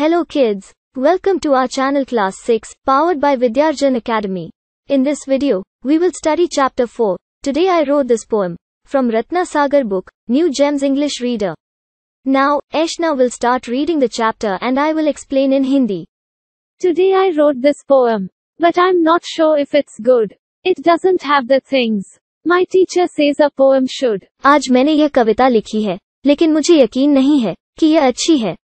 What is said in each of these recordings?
Hello kids. Welcome to our channel class 6, powered by Vidyarjan Academy. In this video, we will study chapter 4. Today I wrote this poem from Ratna Sagar book, New Gems English Reader. Now, Eshna will start reading the chapter and I will explain in Hindi. Today I wrote this poem, but I'm not sure if it's good. It doesn't have the things my teacher says a poem should. आज मैंने यह कविता लिखी है लेकिन मुझे यकीन नहीं है कि यह अच्छी है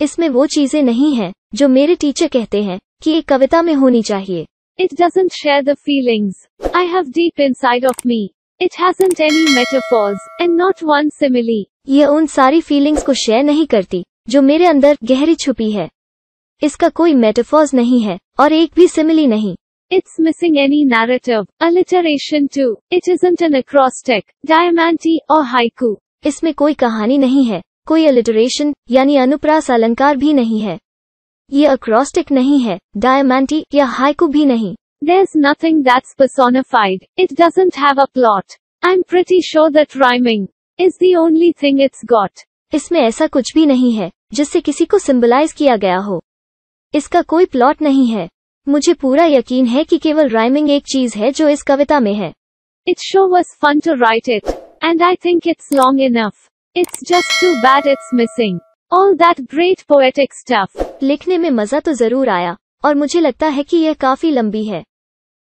इसमें वो चीज़ें नहीं है जो मेरे टीचर कहते हैं की एक कविता में होनी चाहिए। It doesn't share the feelings I have deep inside of me it hasn't any metaphors and not one simile यह उन सारी फीलिंग्स को शेयर नहीं करती जो मेरे अंदर गहरी छुपी है। इसका कोई मेटोफॉल्स नहीं है और एक भी सिमिली नहीं। It's missing any narrative alliteration to it is an acrostic diamante और हाइकू इसमें कोई कहानी नहीं है। कोई अलिटरेशन यानी अनुप्रास अलंकार भी नहीं है। ये अक्रोस्टिक नहीं है डायमेंटी या हाइकू भी नहीं। There is nothing that's personified it doesn't have a plot I am pretty sure that rhyming is the only thing it's got इसमें ऐसा कुछ भी नहीं है जिससे किसी को सिम्बलाइज किया गया हो। इसका कोई प्लॉट नहीं है। मुझे पूरा यकीन है कि केवल राइमिंग एक चीज़ है जो इस कविता में है। It sure was fun to write it and I think it's long enough it's just too bad it's missing all that great poetic stuff लिखने में मज़ा तो ज़रूर आया और मुझे लगता है कि यह काफ़ी लंबी है।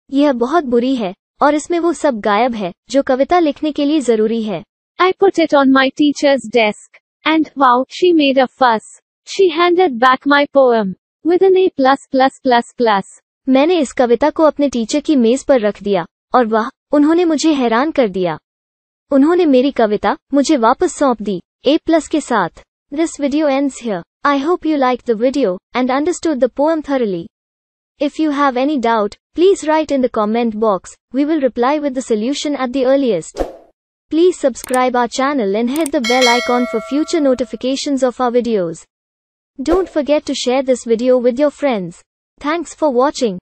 यह बहुत बुरी है और इसमें वो सब गायब है जो कविता लिखने के लिए ज़रूरी है। I put it on my teacher's desk and wow she made a fuss she handed back my poem with in A plus plus plus plus मैंने इस कविता को अपने टीचर की मेज पर रख दिया और वह उन्होंने मुझे हैरान कर दिया। उन्होंने मेरी कविता मुझे वापस सौंप दी ए प्लस के साथ this video ends here I hope you like the video and understood the poem thoroughly. If you have any doubt, please write in the comment box. We will reply with the solution at the earliest. Please subscribe our channel and hit the bell icon for future notifications of our videos. Don't forget to share this video with your friends. Thanks for watching.